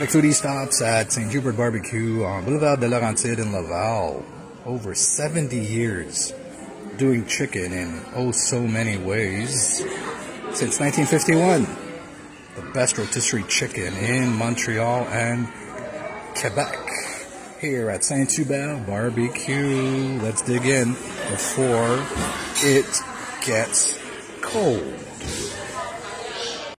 Epic Foodie stops at St. Hubert Barbecue on Boulevard de Laurentides in Laval. Over 70 years doing chicken in oh so many ways. Since 1951, the best rotisserie chicken in Montreal and Quebec. Here at Saint Hubert Barbecue. Let's dig in before it gets cold.